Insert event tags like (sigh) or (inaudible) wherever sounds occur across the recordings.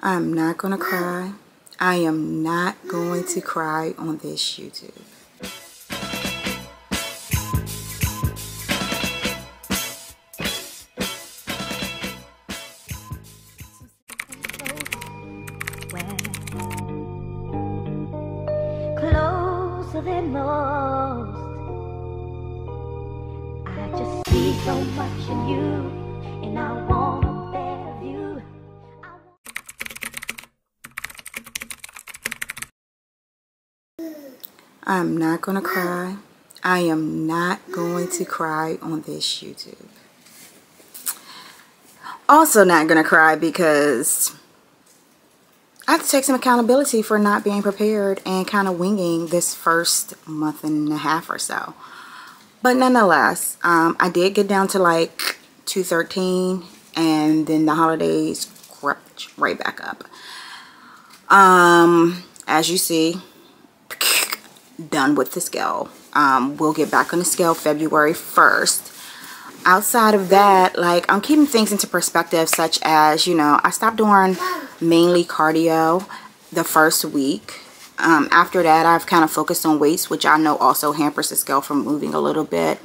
I'm not going to cry. I am not going to cry on this YouTube. I'm not going to cry. I am not going to cry on this YouTube. Also not going to cry because I have to take some accountability for not being prepared and kind of winging this first month and a half or so. But nonetheless, um, I did get down to like 213 and then the holidays crept right back up. Um, as you see, done with the scale. Um, we'll get back on the scale February 1st. Outside of that, like I'm keeping things into perspective such as, you know, I stopped doing mainly cardio the first week. Um, after that, I've kind of focused on weights, which I know also hampers the scale from moving a little bit.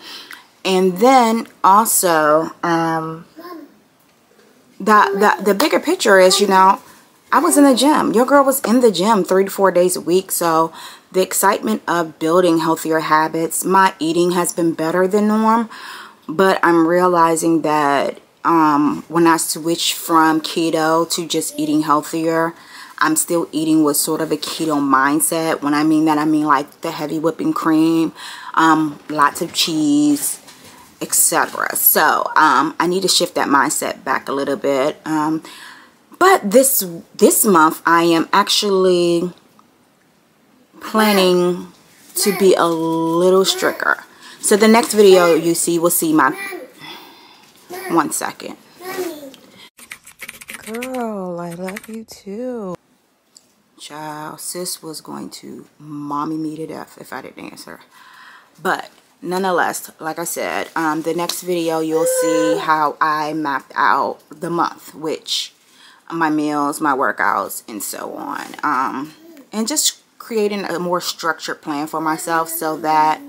And then also, um, the, the, the bigger picture is, you know, I was in the gym. Your girl was in the gym three to four days a week. So the excitement of building healthier habits, my eating has been better than norm. But I'm realizing that um, when I switch from keto to just eating healthier, I'm still eating with sort of a keto mindset. When I mean that, I mean like the heavy whipping cream, um, lots of cheese, etc. So um, I need to shift that mindset back a little bit. Um, but this this month, I am actually planning to be a little stricter. So the next video you see will see my one second. Girl, I love you too. Child, sis was going to mommy me to death if I didn't answer. But nonetheless, like I said, um, the next video you'll see how I mapped out the month, which my meals, my workouts, and so on. Um, and just creating a more structured plan for myself so that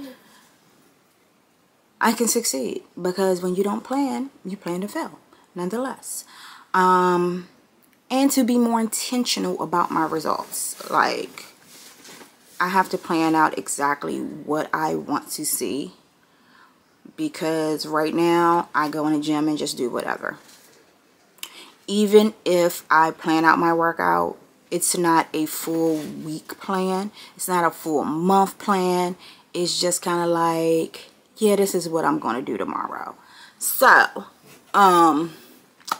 I can succeed. Because when you don't plan, you plan to fail, nonetheless. Um, and to be more intentional about my results. Like, I have to plan out exactly what I want to see. Because right now, I go in the gym and just do whatever. Even if I plan out my workout, it's not a full week plan. It's not a full month plan. It's just kind of like, yeah, this is what I'm going to do tomorrow. So, um,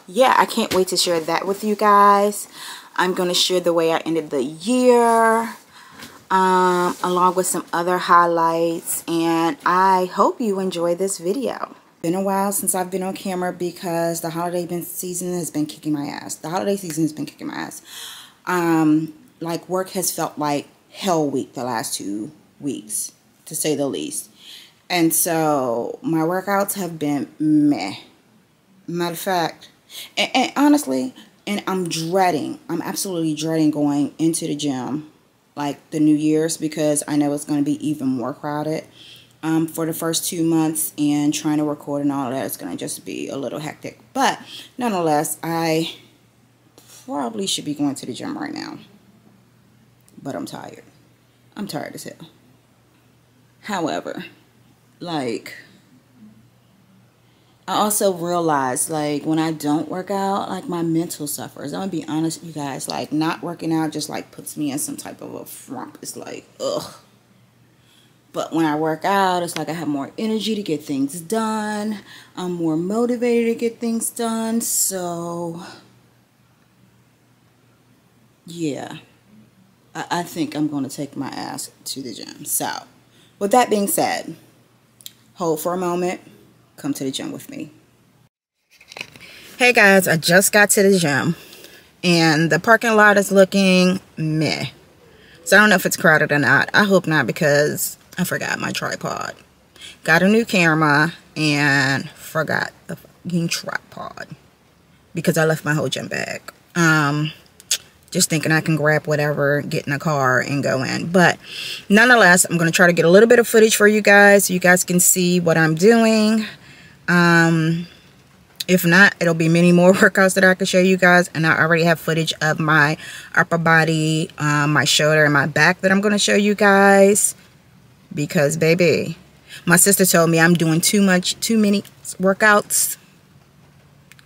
yeah, I can't wait to share that with you guys. I'm going to share the way I ended the year, um, along with some other highlights. And I hope you enjoy this video. Been a while since I've been on camera because the holiday season has been kicking my ass. The holiday season has been kicking my ass. Um, like work has felt like hell week the last two weeks, to say the least. And so my workouts have been meh. Matter of fact, and, and honestly, and I'm dreading, I'm absolutely dreading going into the gym like the New Year's because I know it's going to be even more crowded um, for the first two months and trying to record and all that is going to just be a little hectic. But nonetheless, I probably should be going to the gym right now. But I'm tired. I'm tired as hell. However, like I also realized like when I don't work out, like my mental suffers. I'm gonna be honest you guys, like not working out just like puts me in some type of a frump. It's like, ugh. But when I work out, it's like I have more energy to get things done. I'm more motivated to get things done. So yeah. I, I think I'm gonna take my ass to the gym. So with that being said, hold for a moment come to the gym with me. Hey guys, I just got to the gym and the parking lot is looking meh. So I don't know if it's crowded or not. I hope not because I forgot my tripod. Got a new camera and forgot the fucking tripod because I left my whole gym bag. Um, just thinking I can grab whatever, get in a car and go in. But nonetheless, I'm going to try to get a little bit of footage for you guys so you guys can see what I'm doing. Um, if not, it'll be many more (laughs) workouts that I can show you guys. And I already have footage of my upper body, um, my shoulder, and my back that I'm going to show you guys. Because, baby, my sister told me I'm doing too much, too many workouts.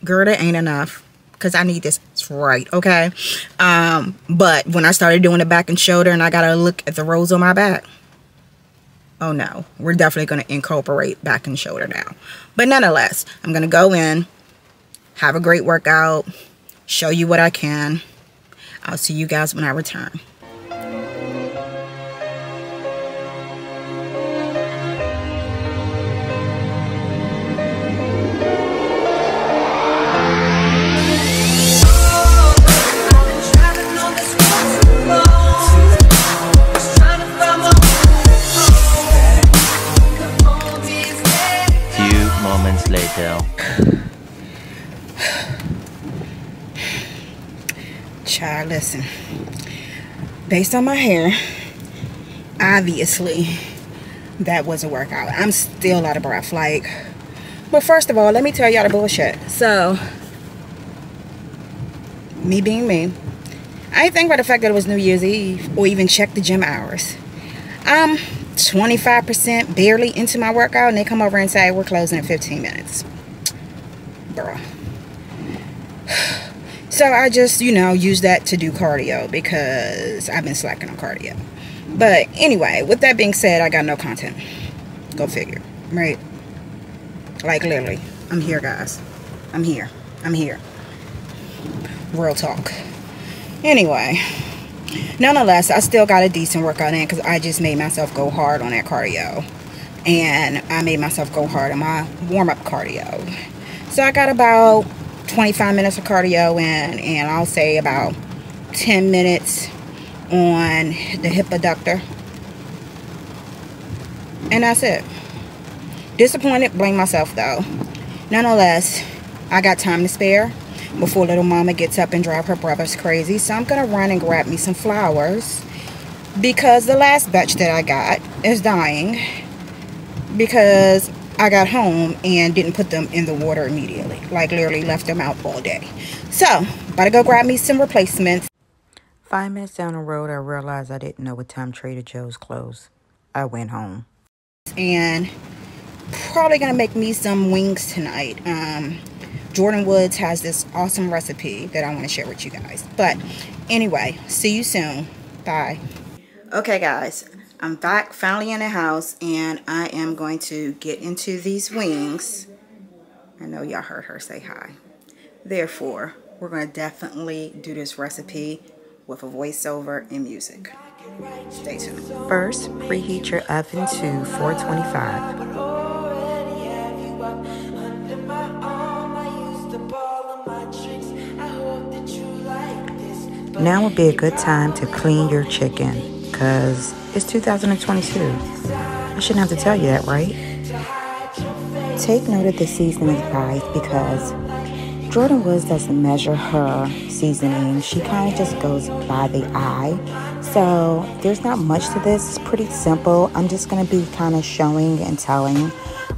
Gerda ain't enough because I need this right, okay? Um, but when I started doing the back and shoulder and I got to look at the rows on my back, oh no, we're definitely going to incorporate back and shoulder now. But nonetheless, I'm going to go in, have a great workout, show you what I can. I'll see you guys when I return. Child, listen. Based on my hair, obviously, that was a workout. I'm still out of breath. Like, but first of all, let me tell y'all the bullshit. So, me being me, I think about the fact that it was New Year's Eve or even check the gym hours. I'm 25% barely into my workout and they come over and say we're closing in 15 minutes. Bruh. So I just, you know, use that to do cardio because I've been slacking on cardio. But anyway, with that being said, I got no content. Go figure, right? Like literally, I'm here, guys. I'm here. I'm here. Real talk. Anyway, nonetheless, I still got a decent workout in because I just made myself go hard on that cardio. And I made myself go hard on my warm-up cardio. So I got about 25 minutes of cardio in and I'll say about 10 minutes on the hip adductor. And that's it. Disappointed, blame myself though. Nonetheless, I got time to spare before little mama gets up and drive her brothers crazy. So I'm going to run and grab me some flowers because the last batch that I got is dying because I got home and didn't put them in the water immediately. Like literally left them out all day. So, about to go grab me some replacements. Five minutes down the road, I realized I didn't know what time Trader Joe's closed. I went home. And probably gonna make me some wings tonight. Um, Jordan Woods has this awesome recipe that I want to share with you guys. But anyway, see you soon. Bye. Okay, guys. I'm back finally in the house and I am going to get into these wings. I know y'all heard her say hi. Therefore, we're going to definitely do this recipe with a voiceover and music. Stay tuned. First, preheat your oven to 425. Now would be a good time to clean your chicken because it's 2022. I shouldn't have to tell you that, right? Take note of the seasoning guys because Jordan Woods doesn't measure her seasoning. She kind of just goes by the eye. So there's not much to this. It's pretty simple. I'm just going to be kind of showing and telling.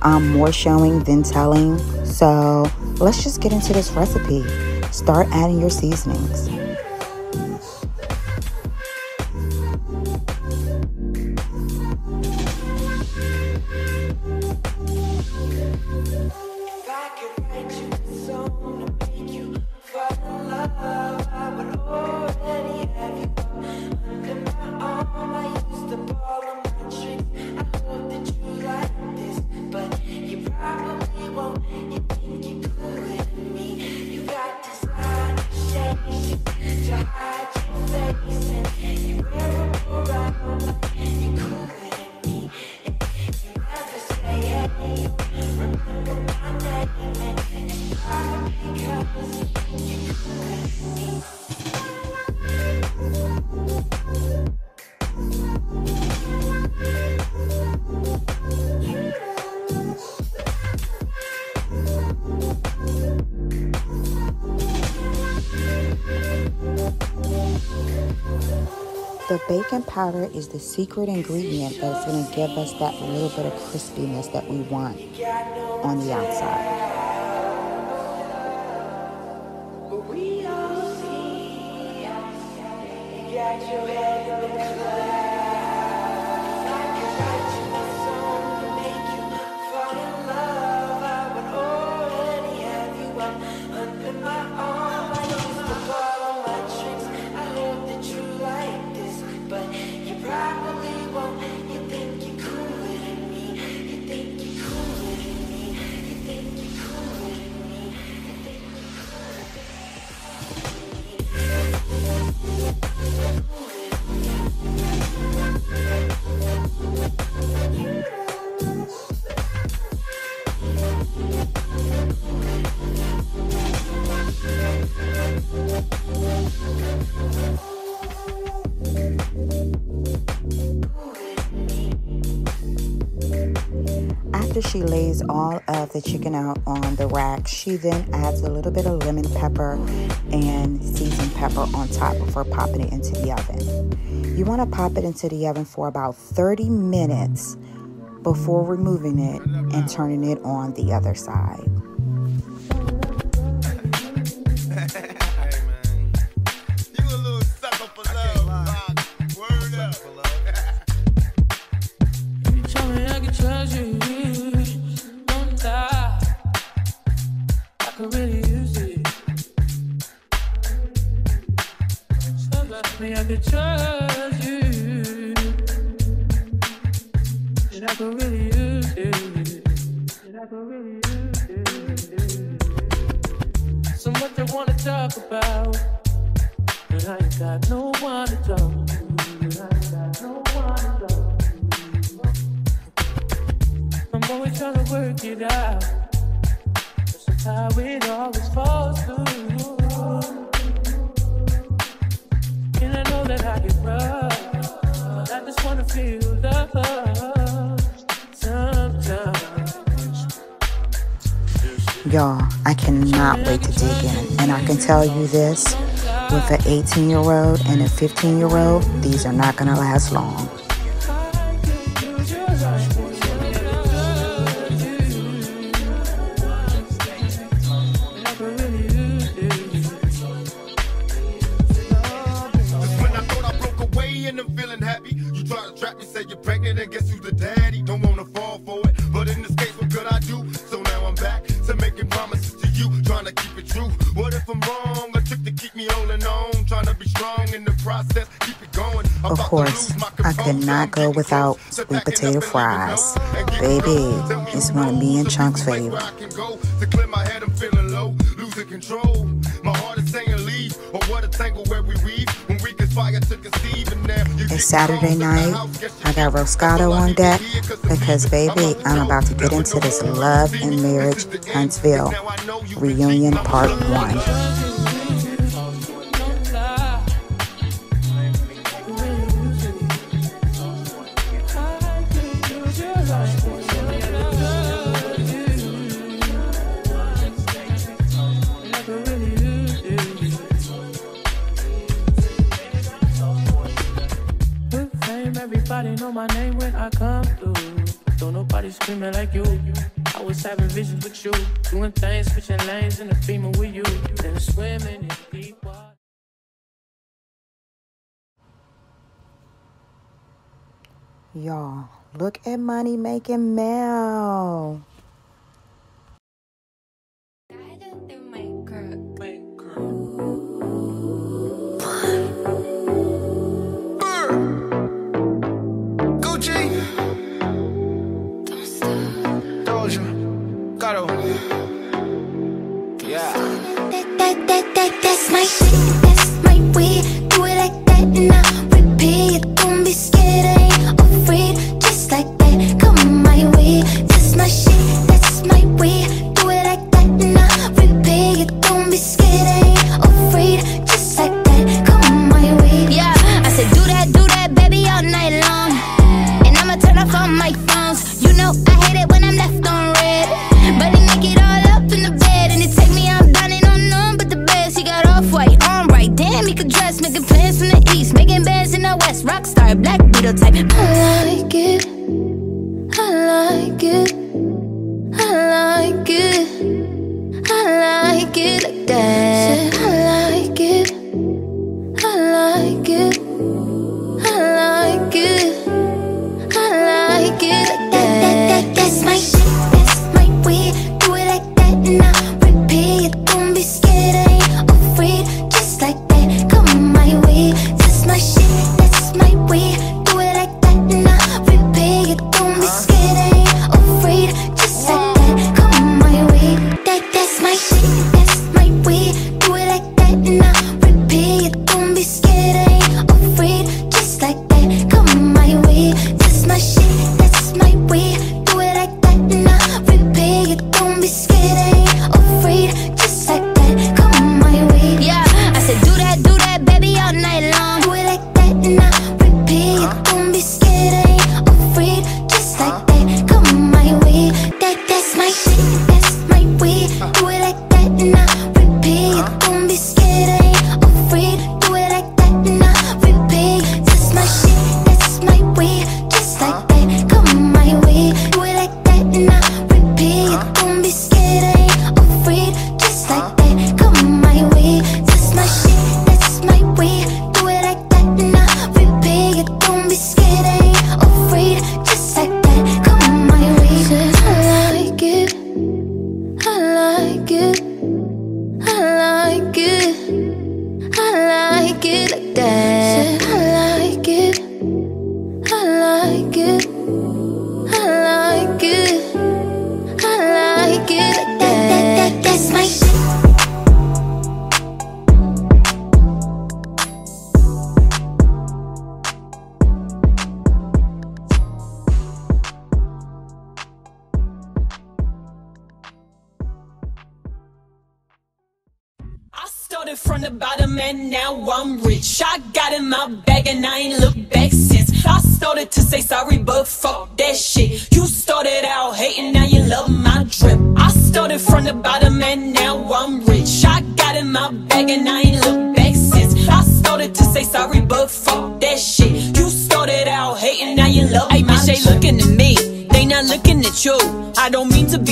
Um, more showing than telling. So let's just get into this recipe. Start adding your seasonings. The baking powder is the secret ingredient that's going to give us that little bit of crispiness that we want on the outside. After she lays all of the chicken out on the rack, she then adds a little bit of lemon pepper and seasoned pepper on top before popping it into the oven. You want to pop it into the oven for about 30 minutes before removing it and turning it on the other side. You could really use it. Me I could trust you. I really use it. Really use it. So much I wanna talk about. But I ain't got no one to talk. I ain't got no one to talk. I'm always trying to work it out. Somehow it always falls through. I. Y'all, I cannot wait to dig in. And I can tell you this with an 18 year old and a 15 year old, these are not going to last long. Cannot go without sweet potato fries. leave it alone and get Baby, close. Tell me it's one of me and Chunk's favorite. where I can go to clear my head, I'm feeling low, losing control. My heart is saying leave, or what a tangle where we weave when we conspire to conceive. And now you It's Saturday night. I got Roscato on deck because, baby, I'm about to get into this Love and Marriage Huntsville reunion part one. Nobody screaming like you. I was having visions with you, doing things, switching lanes in the beamer with you, then swimming in deep water. Y'all, look at money making Mel.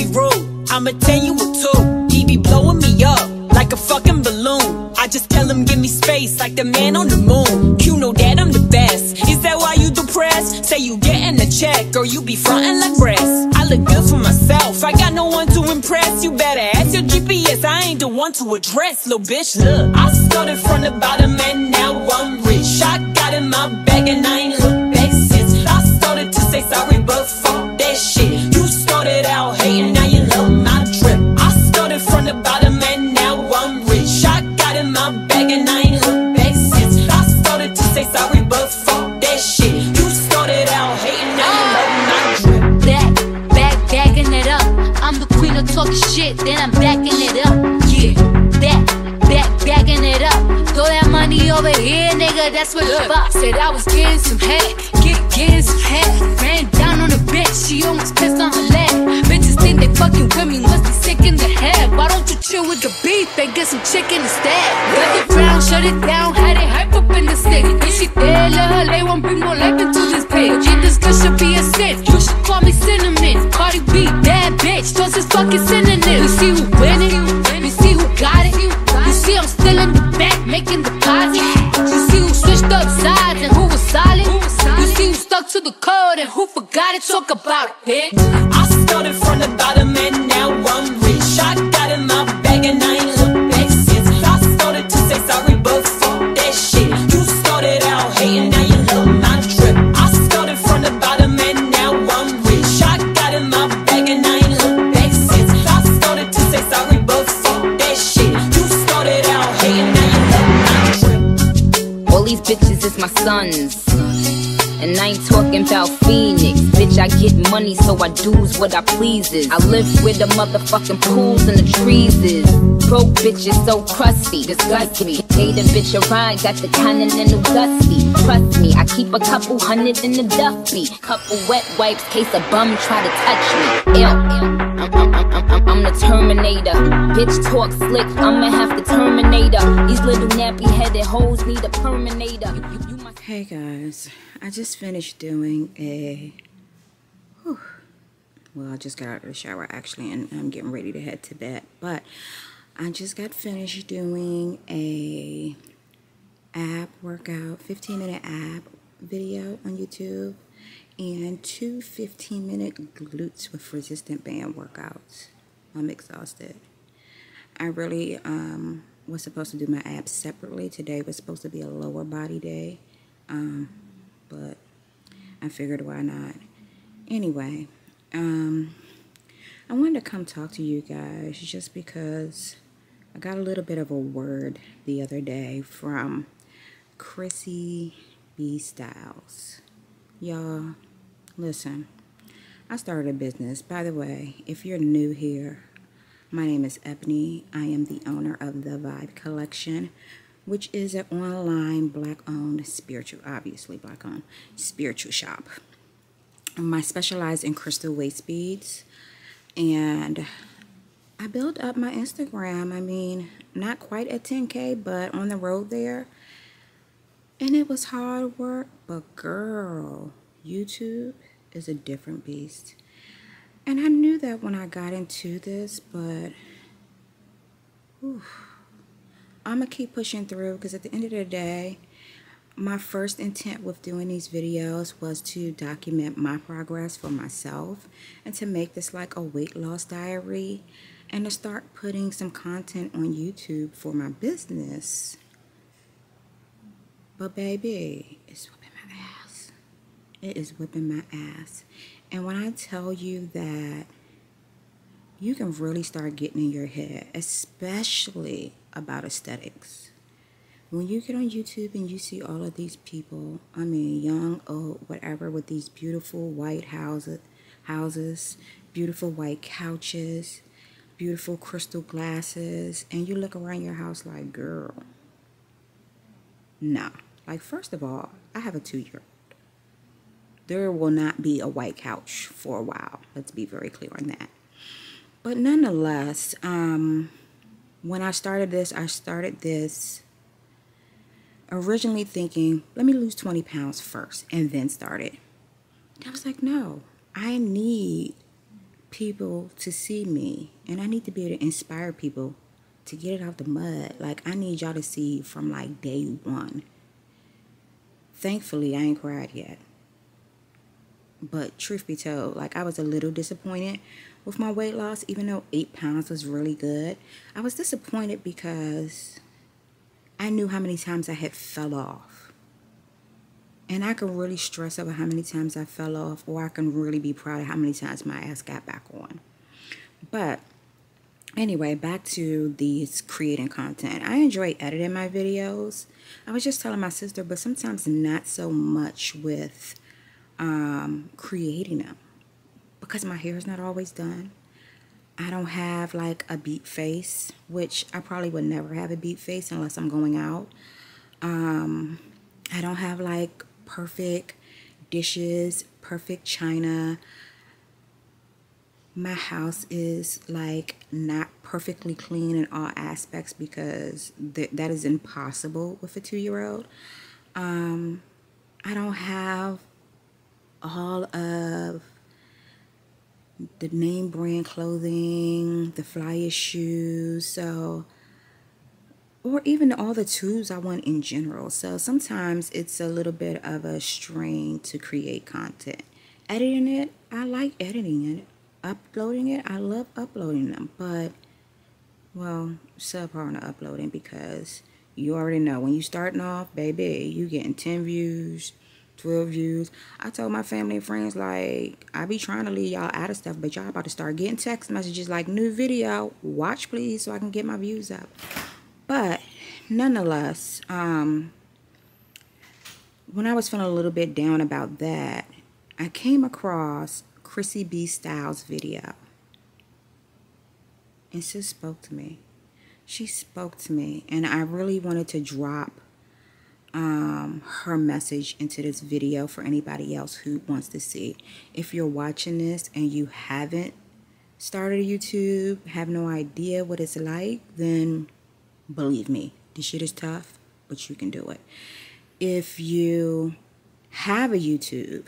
Be rude. I'ma tell you what to. He be blowing me up like a fucking balloon. I just tell him give me space like the man on the moon. You know that I'm the best. Is that why you depressed? Say you getting a check or you be frontin' like breast. I look good for myself. I got no one to impress. You better ask your GPS. I ain't the one to address, little bitch. Look, I started from the bottom and now I'm rich. I got in my bag and I ain't looked then I'm backing it up. Yeah, back, back, backing it up. Throw that money over here, nigga, that's what the fuck. Said I was getting some head, get, getting some head. Ran down on a bitch, she almost pissed on her leg. Bitches think they fucking with me, must be sick in the head. Why don't you chill with the beef and get some chicken instead? Let the ground, shut it down, had it hype up in the stick. If she there, let her lay one, bring more life into this page. Yeah, this girl should be a sin. You should call me cinnamon. Cardi B, bitch, those is fucking synonyms. You see who winning, you see who got it. You see I'm still in the back making deposits. You see who switched up sides and who was solid. You see who stuck to the code and who forgot it. Talk about it, bitch. My sons. And I ain't talking about Phoenix. Bitch, I get money, so I do's what I pleases. I live where the motherfucking pools and the trees is. Broke bitches so crusty, disgust me. Paid a bitch a ride, got the continental dusty. Trust me, I keep a couple hundred in the duffy. Couple wet wipes, case a bum try to touch me. Ew. I'm, I'm, the Terminator. Bitch talk slick, I'ma have to Terminator. These little nappy headed hoes need a Terminator. You, you, you Hey guys, I just finished doing a. whew, well, I just got out of the shower actually, and I'm getting ready to head to bed. But I just got finished doing a ab workout, 15 minute ab video on YouTube, and two 15 minute glutes with resistant band workouts. I'm exhausted. I really um, was supposed to do my abs separately. Today was supposed to be a lower body day, um, but I figured why not. Anyway, um, I wanted to come talk to you guys just because I got a little bit of a word the other day from Chrissy B. Styles. Y'all, listen, I started a business. By the way, if you're new here, my name is Ebony. I am the owner of The Vybe Collection, which is an online black owned spiritual, obviously black owned spiritual shop. Um, I specialize in crystal waist beads and I built up my Instagram. I mean, not quite at 10K, but on the road there. And it was hard work, but girl, YouTube is a different beast. And I knew that when I got into this, but whew, I'm going to keep pushing through because at the end of the day, my first intent with doing these videos was to document my progress for myself and to make this like a weight loss diary and to start putting some content on YouTube for my business. But baby, it's whipping my ass. It is whipping my ass. And when I tell you that you can really start getting in your head, especially about aesthetics. When you get on YouTube and you see all of these people, I mean, young, old, whatever, with these beautiful white houses, houses, beautiful white couches, beautiful crystal glasses, and you look around your house like, girl, nah. Like, first of all, I have a two-year-old. There will not be a white couch for a while. Let's be very clear on that. But nonetheless, um, when I started this, I started this originally thinking, let me lose 20 pounds first and then start it. And I was like, no, I need people to see me and I need to be able to inspire people to get it out the mud. Like, I need y'all to see from like day one. Thankfully, I ain't cried yet. But truth be told, like, I was a little disappointed with my weight loss, even though eight pounds was really good. I was disappointed because I knew how many times I had fell off. And I can really stress over how many times I fell off, or I can really be proud of how many times my ass got back on. But anyway, back to these creating content. I enjoy editing my videos. I was just telling my sister, but sometimes not so much with um, creating them because my hair is not always done. I don't have like a beat face, which I probably would never have a beat face unless I'm going out. Um, I don't have like perfect dishes, perfect china. My house is like not perfectly clean in all aspects because th that is impossible with a two-year-old. Um, I don't have all of the name brand clothing, the flyest shoes, so or even all the tools I want in general. So sometimes it's a little bit of a strain to create content. Editing it, I like editing it. Uploading it, I love uploading them, but well, subpar the uploading because you already know when you starting off, baby, you getting 10 views, 12 views. I told my family and friends, like, I be trying to leave y'all out of stuff, but y'all about to start getting text messages like, new video, watch please so I can get my views up. But nonetheless, um, when I was feeling a little bit down about that, I came across Chrissy B. Styles' video. And she spoke to me. She spoke to me, and I really wanted to drop um, her message into this video for anybody else who wants to see. If you're watching this and you haven't started YouTube, have no idea what it's like, then believe me, this shit is tough, but you can do it. If you have a YouTube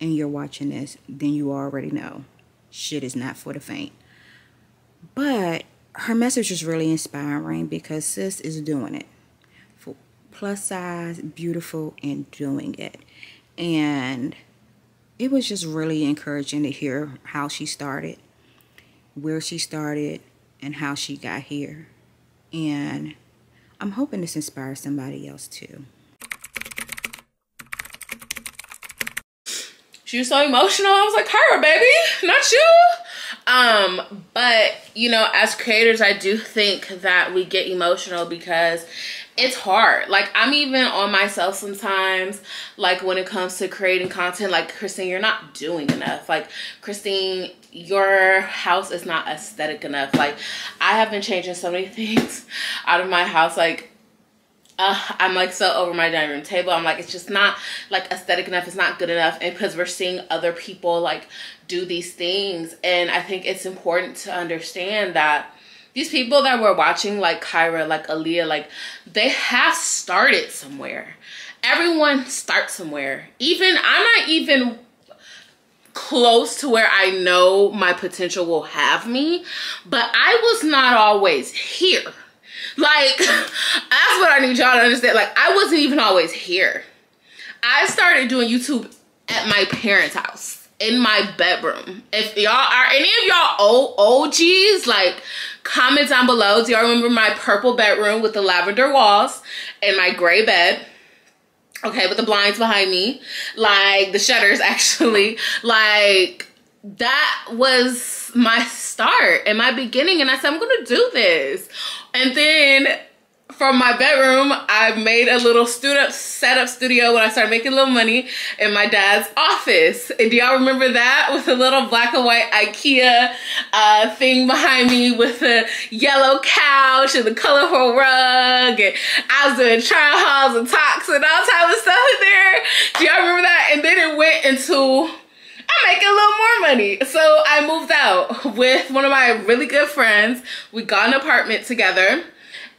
and you're watching this, then you already know shit is not for the faint. But her message is really inspiring because sis is doing it. Plus size, beautiful, and doing it. And it was just really encouraging to hear how she started, where she started, and how she got here. And I'm hoping this inspires somebody else too. She was so emotional. I was like, her, baby, not you. Um, but you know, as creators, I do think that we get emotional because it's hard. Like I'm even on myself sometimes, like when it comes to creating content, like Christine, you're not doing enough. Like Christine, your house is not aesthetic enough. Like I have been changing so many (laughs) things out of my house. Like uh, I'm like so over my dining room table. I'm like, it's just not like aesthetic enough. It's not good enough. And because we're seeing other people like do these things. And I think it's important to understand that these people that we're watching, like Kyra, like Aaliyah, like they have started somewhere. Everyone starts somewhere. Even, I'm not even close to where I know my potential will have me, but I was not always here. Like, (laughs) that's what I need y'all to understand. Like, I wasn't even always here. I started doing YouTube at my parents' house in my bedroom. If y'all are any of y'all old OGs, like comment down below. Do y'all remember my purple bedroom with the lavender walls and my gray bed? Okay, with the blinds behind me, like the shutters (laughs) actually, like that was my start and my beginning. And I said, I'm gonna do this. And then from my bedroom, I made a little studio, setup studio when I started making a little money in my dad's office. And do y'all remember that with a little black and white Ikea uh, thing behind me with the yellow couch and the colorful rug. And I was doing trial hauls and talks and all type of stuff in there. Do y'all remember that? And then it went into I'm making a little more money. So I moved out with one of my really good friends. We got an apartment together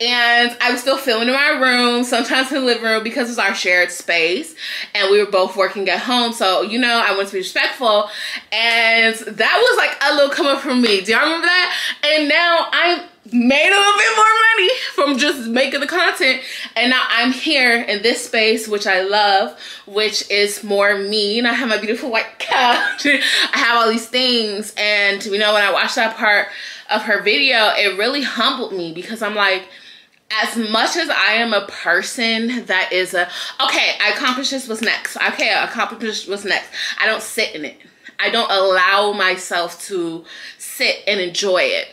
and I was still filming in my room, sometimes in the living room because it's our shared space. And we were both working at home. So, you know, I want to be respectful. And that was like a little come up from me. Do y'all remember that? And now I'm made a little bit more money from just making the content and now I'm here in this space which I love which is more me and I have my beautiful white (laughs) couch I have all these things and you know when I watched that part of her video it really humbled me because I'm like as much as I am a person that is a okay I accomplished this what's next okay I accomplished what's next I don't sit in it I don't allow myself to sit and enjoy it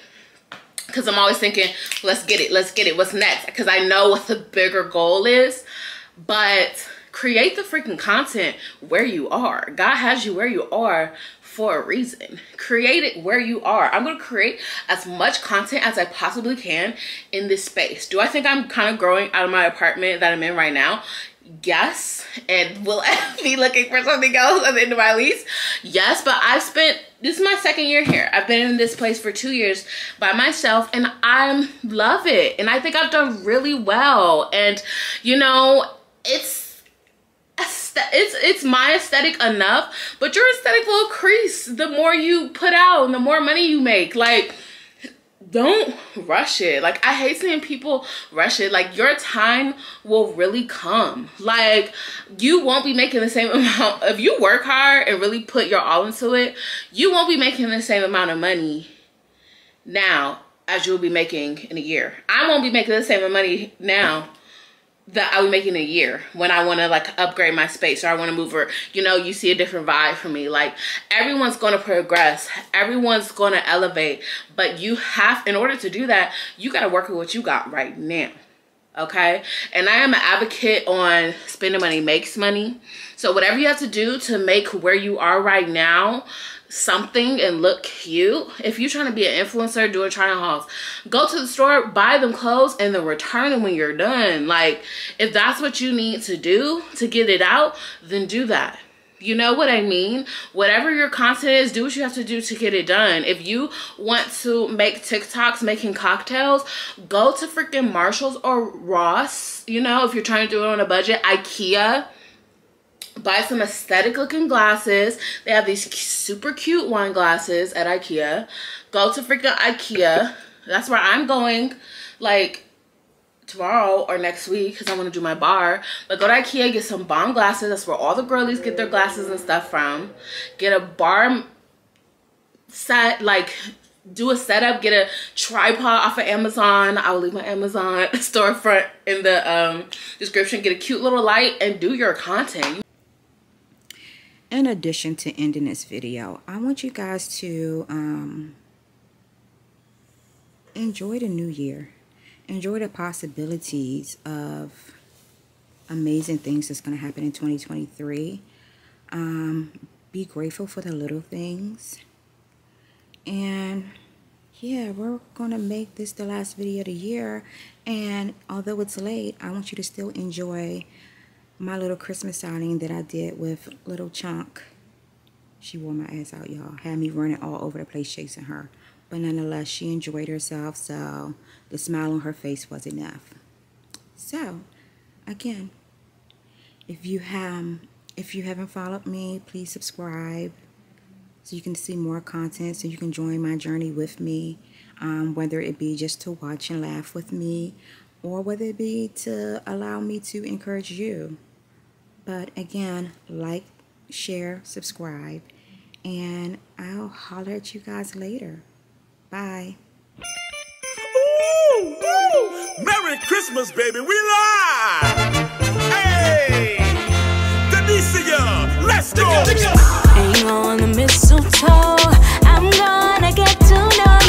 because I'm always thinking, let's get it, let's get it, what's next? Because I know what the bigger goal is, but create the freaking content where you are. God has you where you are for a reason. Create it where you are. I'm gonna create as much content as I possibly can in this space. Do I think I'm kind of growing out of my apartment that I'm in right now? Yes. And will I (laughs) be looking for something else at the end of my lease? Yes, but I've spent this is my second year here. I've been in this place for two years by myself and I love it. And I think I've done really well. And you know, it's it's it's my aesthetic enough, but your aesthetic will increase the more you put out and the more money you make. Like don't rush it. Like I hate seeing people rush it. Like your time will really come. Like you won't be making the same (laughs) amount if you work hard and really put your all into it, you won't be making the same amount of money now as you'll be making in a year. I won't be making the same amount of money now that I would make in a year when I want to like upgrade my space or I want to move or you know you see a different vibe for me. Like everyone's going to progress. Everyone's going to elevate. But you have in order to do that you got to work with what you got right now okay? And I am an advocate on spending money makes money. So whatever you have to do to make where you are right now something and look cute if you're trying to be an influencer doing trying hauls go to the store buy them clothes and then return them when you're done like if that's what you need to do to get it out then do that You know what I mean? Whatever your content is, do what you have to do to get it done. If you want to make TikToks making cocktails, go to freaking Marshalls or Ross. You know, if you're trying to do it on a budget, IKEA. Buy some aesthetic looking glasses. They have these super cute wine glasses at IKEA. Go to freaking IKEA. That's where I'm going. Like, tomorrow or next week because I want to do my bar. But go to Ikea, get some bomb glasses. That's where all the girlies get their glasses and stuff from. Get a bar set, like do a setup, get a tripod off of Amazon. I'll leave my Amazon (laughs) storefront in the um, description. Get a cute little light and do your content. In addition to ending this video, I want you guys to um, enjoy the new year enjoy the possibilities of amazing things that's going to happen in 2023. Um, be grateful for the little things. And yeah, we're going to make this the last video of the year. And although it's late, I want you to still enjoy my little Christmas outing that I did with Little Chunk. She wore my ass out, y'all. Had me running all over the place chasing her. But nonetheless, she enjoyed herself, so the smile on her face was enough. So, again, if you have if you haven't followed me, please subscribe so you can see more content, so you can join my journey with me, um, whether it be just to watch and laugh with me, or whether it be to allow me to encourage you. But again, like, share, subscribe, and I'll holler at you guys later. Bye. Ooh, ooh. Merry Christmas, baby. We live. Hey, Denicia, let's go. Hang on the mistletoe. I'm gonna get to know